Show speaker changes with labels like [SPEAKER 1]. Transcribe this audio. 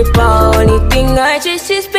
[SPEAKER 1] about anything I just, just